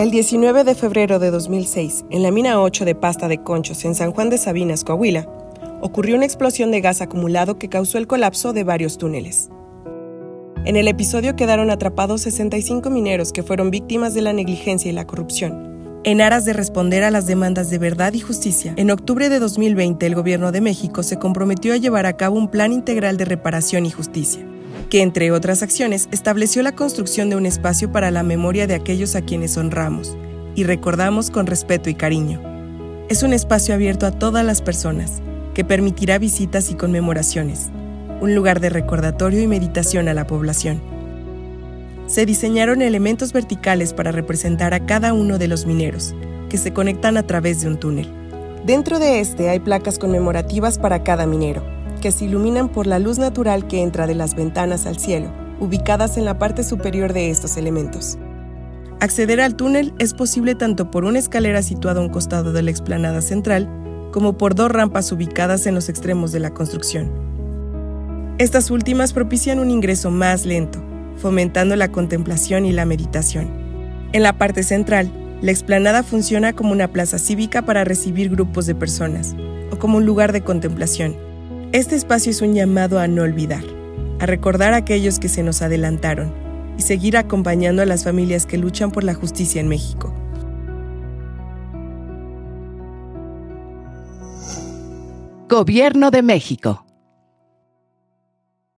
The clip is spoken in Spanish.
El 19 de febrero de 2006, en la mina 8 de pasta de conchos en San Juan de Sabinas, Coahuila, ocurrió una explosión de gas acumulado que causó el colapso de varios túneles. En el episodio quedaron atrapados 65 mineros que fueron víctimas de la negligencia y la corrupción. En aras de responder a las demandas de verdad y justicia, en octubre de 2020 el Gobierno de México se comprometió a llevar a cabo un plan integral de reparación y justicia que entre otras acciones estableció la construcción de un espacio para la memoria de aquellos a quienes honramos y recordamos con respeto y cariño. Es un espacio abierto a todas las personas, que permitirá visitas y conmemoraciones, un lugar de recordatorio y meditación a la población. Se diseñaron elementos verticales para representar a cada uno de los mineros, que se conectan a través de un túnel. Dentro de este hay placas conmemorativas para cada minero, que se iluminan por la luz natural que entra de las ventanas al cielo, ubicadas en la parte superior de estos elementos. Acceder al túnel es posible tanto por una escalera situada a un costado de la explanada central, como por dos rampas ubicadas en los extremos de la construcción. Estas últimas propician un ingreso más lento, fomentando la contemplación y la meditación. En la parte central, la explanada funciona como una plaza cívica para recibir grupos de personas, o como un lugar de contemplación, este espacio es un llamado a no olvidar, a recordar a aquellos que se nos adelantaron y seguir acompañando a las familias que luchan por la justicia en México. Gobierno de México.